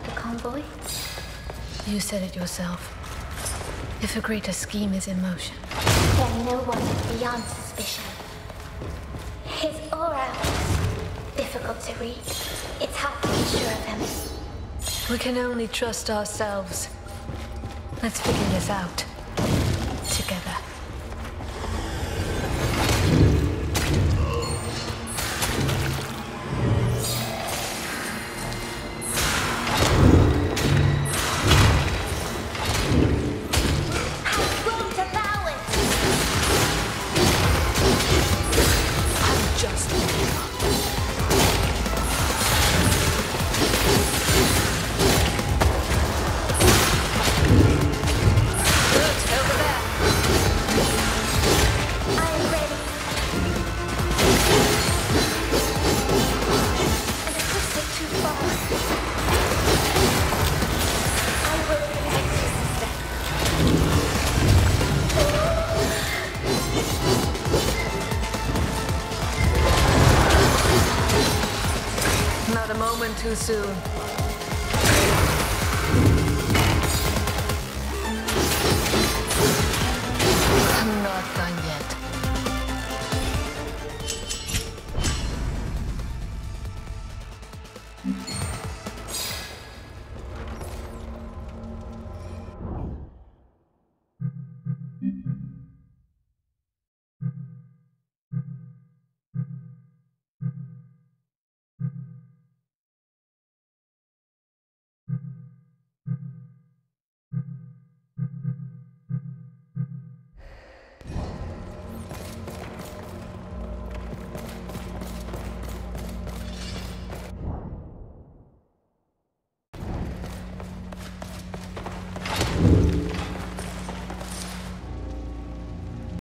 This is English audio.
Malfoy? You said it yourself. If a greater scheme is in motion. Then no one is beyond suspicion. His aura is difficult to read. It's hard to be sure of him. We can only trust ourselves. Let's figure this out. Moment too soon.